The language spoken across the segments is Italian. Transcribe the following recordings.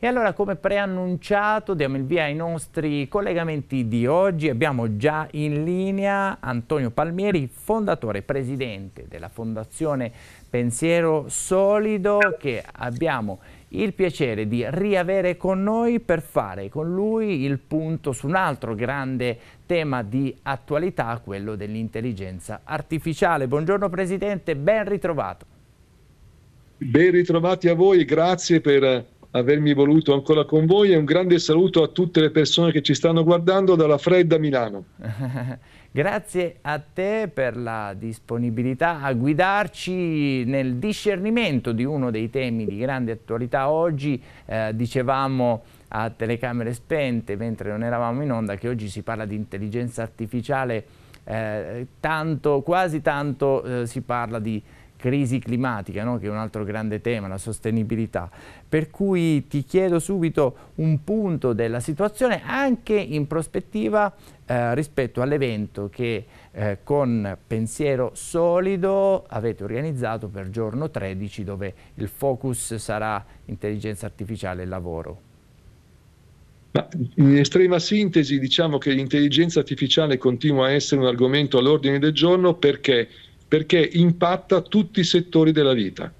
E allora come preannunciato diamo il via ai nostri collegamenti di oggi. Abbiamo già in linea Antonio Palmieri, fondatore e presidente della Fondazione Pensiero Solido che abbiamo il piacere di riavere con noi per fare con lui il punto su un altro grande tema di attualità, quello dell'intelligenza artificiale. Buongiorno Presidente, ben ritrovato. Ben ritrovati a voi, grazie per avermi voluto ancora con voi e un grande saluto a tutte le persone che ci stanno guardando dalla fredda Milano. Grazie a te per la disponibilità a guidarci nel discernimento di uno dei temi di grande attualità oggi. Eh, dicevamo a telecamere spente mentre non eravamo in onda che oggi si parla di intelligenza artificiale, eh, tanto, quasi tanto eh, si parla di crisi climatica, no? che è un altro grande tema, la sostenibilità. Per cui ti chiedo subito un punto della situazione anche in prospettiva eh, rispetto all'evento che eh, con Pensiero Solido avete organizzato per giorno 13 dove il focus sarà intelligenza artificiale e lavoro. In estrema sintesi diciamo che l'intelligenza artificiale continua a essere un argomento all'ordine del giorno perché perché impatta tutti i settori della vita.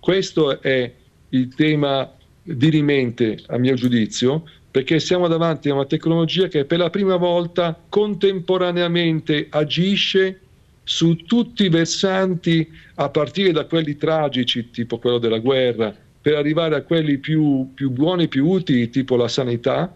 Questo è il tema dirimente, a mio giudizio, perché siamo davanti a una tecnologia che per la prima volta contemporaneamente agisce su tutti i versanti, a partire da quelli tragici, tipo quello della guerra, per arrivare a quelli più, più buoni, più utili, tipo la sanità,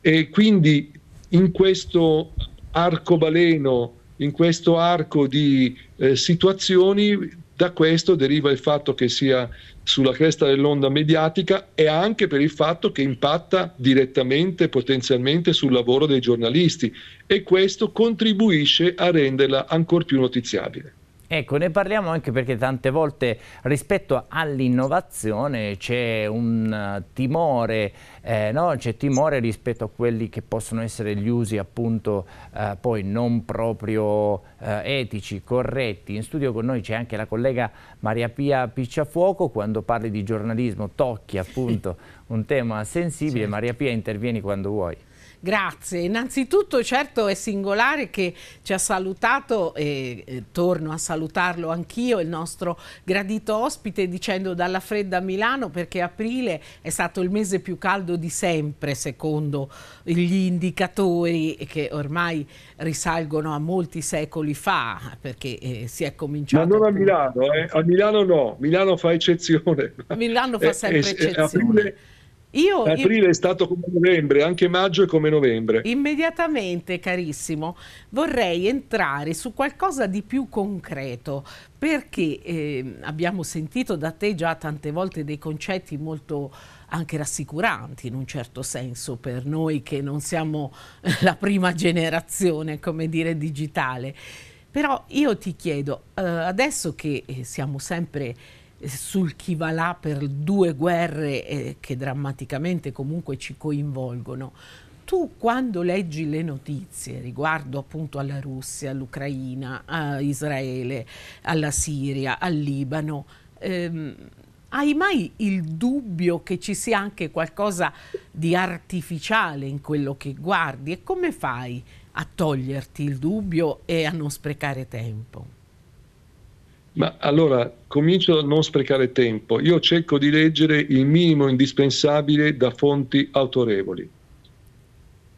e quindi in questo arcobaleno in questo arco di eh, situazioni da questo deriva il fatto che sia sulla cresta dell'onda mediatica e anche per il fatto che impatta direttamente, potenzialmente sul lavoro dei giornalisti e questo contribuisce a renderla ancora più notiziabile. Ecco, ne parliamo anche perché tante volte rispetto all'innovazione c'è un eh, timore, eh, no? c'è timore rispetto a quelli che possono essere gli usi appunto eh, poi non proprio eh, etici, corretti. In studio con noi c'è anche la collega Maria Pia Picciafuoco, quando parli di giornalismo tocchi appunto un tema sensibile. Maria Pia intervieni quando vuoi. Grazie. Innanzitutto certo è singolare che ci ha salutato e eh, torno a salutarlo anch'io, il nostro gradito ospite dicendo dalla fredda Milano perché aprile è stato il mese più caldo di sempre secondo gli indicatori che ormai risalgono a molti secoli fa perché eh, si è cominciato... Ma non a Milano, eh? a Milano no, Milano fa eccezione. Milano fa sempre eccezione. Aprile io, Aprile io... è stato come novembre, anche maggio è come novembre. Immediatamente, carissimo, vorrei entrare su qualcosa di più concreto, perché eh, abbiamo sentito da te già tante volte dei concetti molto anche rassicuranti in un certo senso per noi che non siamo la prima generazione, come dire, digitale. Però io ti chiedo, eh, adesso che eh, siamo sempre sul chi va là per due guerre eh, che drammaticamente comunque ci coinvolgono. Tu quando leggi le notizie riguardo appunto alla Russia, all'Ucraina, a Israele, alla Siria, al Libano, ehm, hai mai il dubbio che ci sia anche qualcosa di artificiale in quello che guardi e come fai a toglierti il dubbio e a non sprecare tempo? Ma allora comincio a non sprecare tempo. Io cerco di leggere il minimo indispensabile da fonti autorevoli.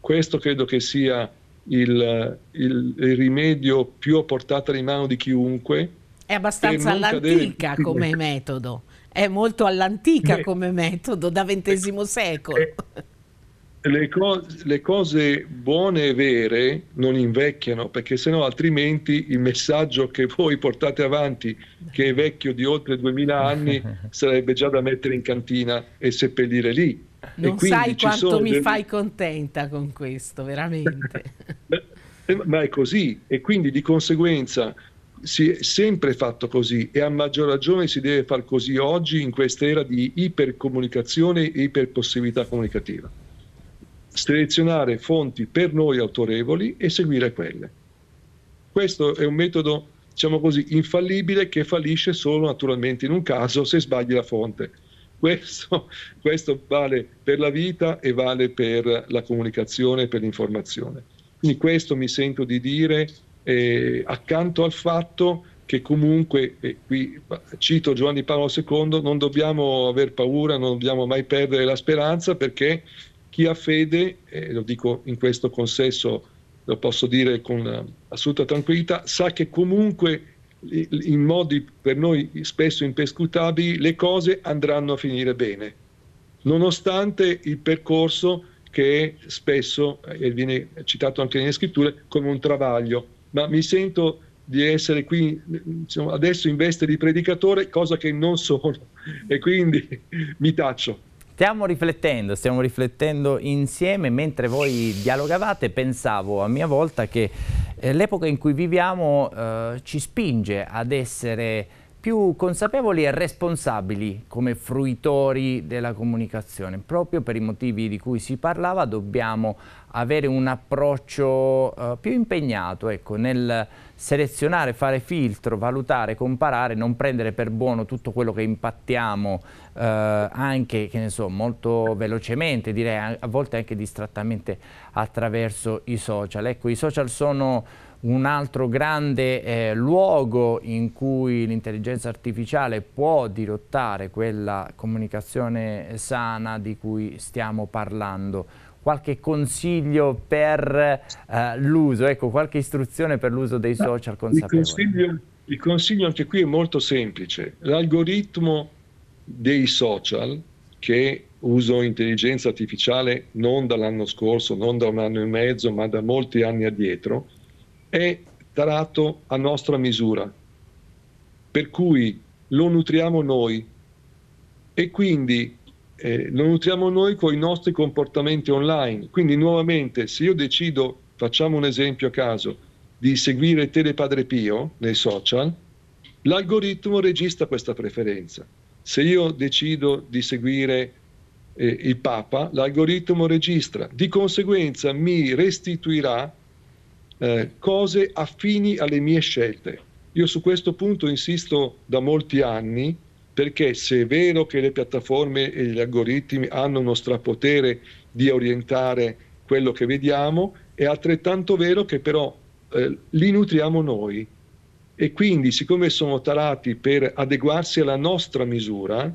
Questo credo che sia il, il, il rimedio più a portata di mano di chiunque. È abbastanza all'antica cadere... come metodo. È molto all'antica come metodo, da XX secolo. Eh, le, co le, cose buone e vere non invecchiano perché sennò altrimenti il messaggio che voi portate avanti che è vecchio di oltre 2000 anni sarebbe già da mettere in cantina e seppellire lì. Non sai quanto mi delle... fai contenta con questo, veramente. Eh, ma è così e quindi di conseguenza si è sempre fatto così e a maggior ragione si deve fare così oggi in quest'era di ipercomunicazione e iperpossibilità comunicativa selezionare fonti per noi autorevoli e seguire quelle. Questo è un metodo, diciamo così, infallibile che fallisce solo naturalmente in un caso se sbagli la fonte. Questo, questo, vale per la vita e vale per la comunicazione, per l'informazione. Quindi questo mi sento di dire eh, accanto al fatto che comunque, e qui cito Giovanni Paolo II, non dobbiamo aver paura, non dobbiamo mai perdere la speranza perché chi ha fede, e lo dico in questo consesso, lo posso dire con assoluta tranquillità, sa che comunque in modi per noi spesso impescutabili le cose andranno a finire bene, nonostante il percorso che spesso, e viene citato anche nelle scritture, come un travaglio. Ma mi sento di essere qui diciamo, adesso in veste di predicatore, cosa che non sono, e quindi mi taccio. Stiamo riflettendo, stiamo riflettendo insieme mentre voi dialogavate, pensavo a mia volta che eh, l'epoca in cui viviamo eh, ci spinge ad essere più consapevoli e responsabili come fruitori della comunicazione. Proprio per i motivi di cui si parlava dobbiamo avere un approccio eh, più impegnato ecco, nel selezionare, fare filtro, valutare, comparare, non prendere per buono tutto quello che impattiamo eh, anche, che ne so, molto velocemente, direi a volte anche distrattamente attraverso i social. Ecco, i social sono un altro grande eh, luogo in cui l'intelligenza artificiale può dirottare quella comunicazione sana di cui stiamo parlando. Qualche consiglio per eh, l'uso, ecco, qualche istruzione per l'uso dei social consapevoli? Il consiglio, il consiglio anche qui è molto semplice. L'algoritmo dei social, che uso intelligenza artificiale non dall'anno scorso, non da un anno e mezzo, ma da molti anni addietro, è tarato a nostra misura, per cui lo nutriamo noi e quindi eh, lo nutriamo noi con i nostri comportamenti online. Quindi nuovamente se io decido, facciamo un esempio a caso, di seguire Telepadre Pio nei social, l'algoritmo registra questa preferenza. Se io decido di seguire eh, il Papa, l'algoritmo registra, di conseguenza mi restituirà eh, cose affini alle mie scelte. Io su questo punto insisto da molti anni perché se è vero che le piattaforme e gli algoritmi hanno uno strapotere di orientare quello che vediamo, è altrettanto vero che però eh, li nutriamo noi e quindi siccome sono tarati per adeguarsi alla nostra misura,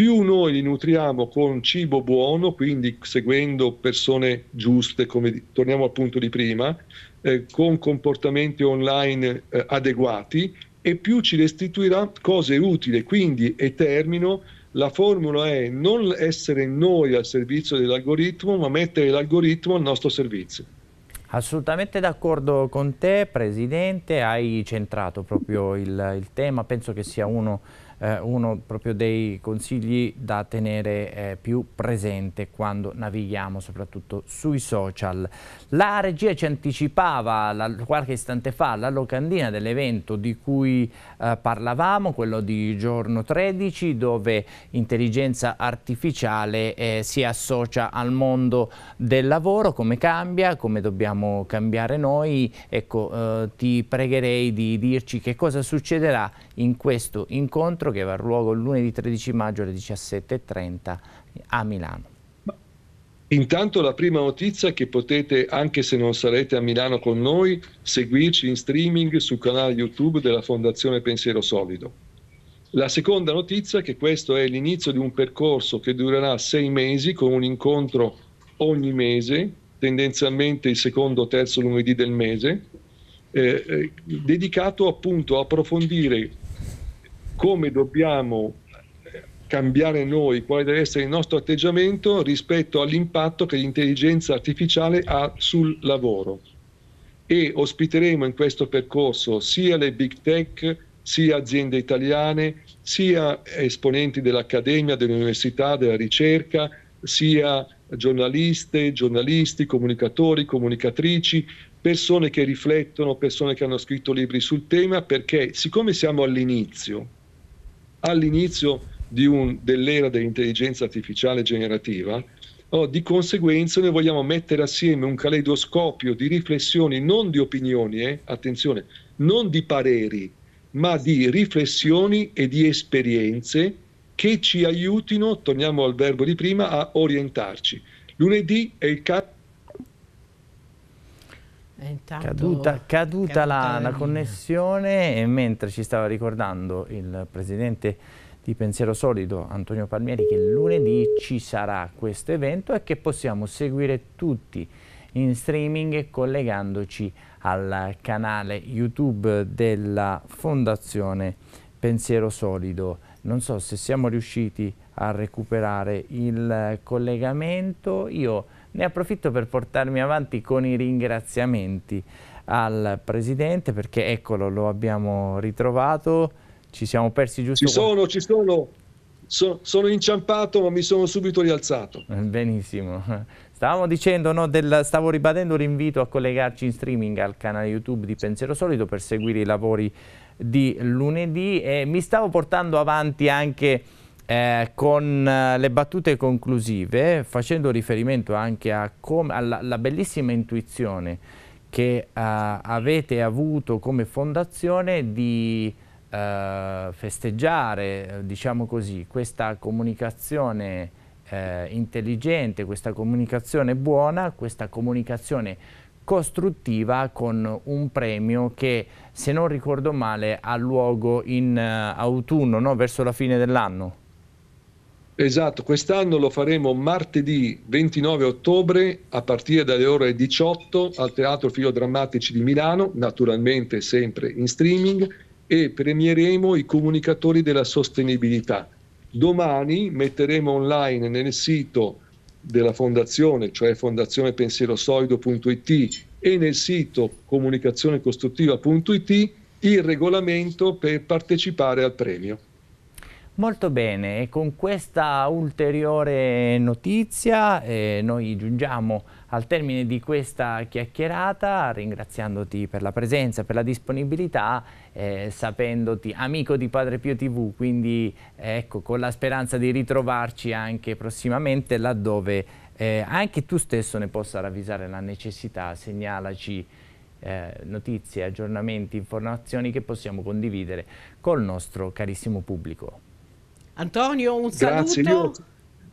più noi li nutriamo con cibo buono, quindi seguendo persone giuste, come torniamo al punto di prima, eh, con comportamenti online eh, adeguati, e più ci restituirà cose utili. Quindi, e termino, la formula è non essere noi al servizio dell'algoritmo, ma mettere l'algoritmo al nostro servizio. Assolutamente d'accordo con te, Presidente, hai centrato proprio il, il tema, penso che sia uno eh, uno proprio dei consigli da tenere eh, più presente quando navighiamo soprattutto sui social. La regia ci anticipava la, qualche istante fa la locandina dell'evento di cui eh, parlavamo, quello di giorno 13 dove intelligenza artificiale eh, si associa al mondo del lavoro, come cambia, come dobbiamo cambiare noi. Ecco, eh, ti pregherei di dirci che cosa succederà in questo incontro che avrà luogo lunedì 13 maggio alle 17.30 a Milano. Intanto la prima notizia è che potete, anche se non sarete a Milano con noi, seguirci in streaming sul canale YouTube della Fondazione Pensiero Solido. La seconda notizia è che questo è l'inizio di un percorso che durerà sei mesi con un incontro ogni mese, tendenzialmente il secondo o terzo lunedì del mese, eh, eh, dedicato appunto a approfondire come dobbiamo cambiare noi, quale deve essere il nostro atteggiamento rispetto all'impatto che l'intelligenza artificiale ha sul lavoro. E ospiteremo in questo percorso sia le big tech, sia aziende italiane, sia esponenti dell'accademia, dell'università, della ricerca, sia giornaliste, giornalisti, comunicatori, comunicatrici, persone che riflettono, persone che hanno scritto libri sul tema, perché siccome siamo all'inizio, all'inizio dell'era dell'intelligenza artificiale generativa, oh, di conseguenza noi vogliamo mettere assieme un caleidoscopio di riflessioni, non di opinioni, eh, attenzione, non di pareri, ma di riflessioni e di esperienze che ci aiutino, torniamo al verbo di prima, a orientarci. Lunedì è il caso Intanto, caduta, caduta, caduta la, la, connessione e mentre ci stava ricordando il presidente di Pensiero Solido Antonio Palmieri che lunedì ci sarà questo evento e che possiamo seguire tutti in streaming collegandoci al canale YouTube della Fondazione Pensiero Solido. Non so se siamo riusciti a recuperare il collegamento, io ne approfitto per portarmi avanti con i ringraziamenti al Presidente perché eccolo lo abbiamo ritrovato, ci siamo persi giusto... Ci sono, ci sono, so, sono inciampato ma mi sono subito rialzato. Benissimo, stavamo dicendo, no, del, stavo ribadendo l'invito a collegarci in streaming al canale YouTube di Pensiero Solido per seguire i lavori di lunedì e mi stavo portando avanti anche eh, con eh, le battute conclusive, facendo riferimento anche alla bellissima intuizione che eh, avete avuto come fondazione di eh, festeggiare, diciamo così, questa comunicazione eh, intelligente, questa comunicazione buona, questa comunicazione costruttiva con un premio che, se non ricordo male, ha luogo in uh, autunno, no? verso la fine dell'anno. Esatto, quest'anno lo faremo martedì 29 ottobre a partire dalle ore 18 al Teatro Filodrammatici di Milano, naturalmente sempre in streaming, e premieremo i comunicatori della sostenibilità. Domani metteremo online nel sito della fondazione, cioè fondazionepensierosoido.it e nel sito comunicazione-costruttiva.it il regolamento per partecipare al premio. Molto bene, e con questa ulteriore notizia eh, noi giungiamo al termine di questa chiacchierata ringraziandoti per la presenza, per la disponibilità, eh, sapendoti amico di Padre Pio TV, quindi ecco, con la speranza di ritrovarci anche prossimamente laddove eh, anche tu stesso ne possa ravvisare la necessità, segnalaci eh, notizie, aggiornamenti, informazioni che possiamo condividere col nostro carissimo pubblico. Antonio, un Grazie, saluto. Io...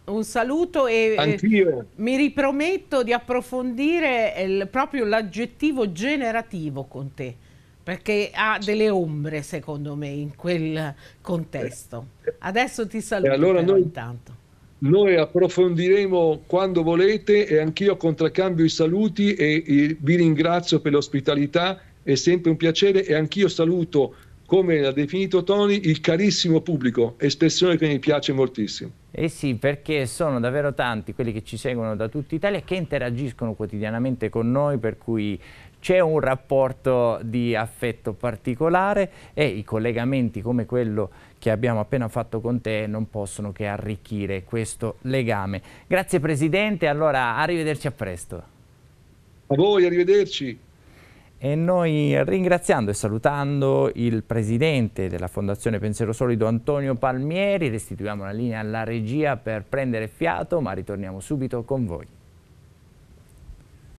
Un saluto e Anch'io. mi riprometto di approfondire il, proprio l'aggettivo generativo con te, perché ha delle ombre secondo me in quel contesto. Adesso ti saluto allora noi, intanto. Noi approfondiremo quando volete e anch'io contraccambio i saluti e, e vi ringrazio per l'ospitalità, è sempre un piacere e anch'io saluto come l'ha definito Tony, il carissimo pubblico, espressione che mi piace moltissimo. Eh sì, perché sono davvero tanti quelli che ci seguono da tutta Italia, che interagiscono quotidianamente con noi, per cui c'è un rapporto di affetto particolare e i collegamenti come quello che abbiamo appena fatto con te non possono che arricchire questo legame. Grazie Presidente, allora arrivederci a presto. A voi, arrivederci. E noi ringraziando e salutando il presidente della Fondazione Pensiero Solido Antonio Palmieri, restituiamo la linea alla regia per prendere fiato, ma ritorniamo subito con voi.